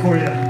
for you.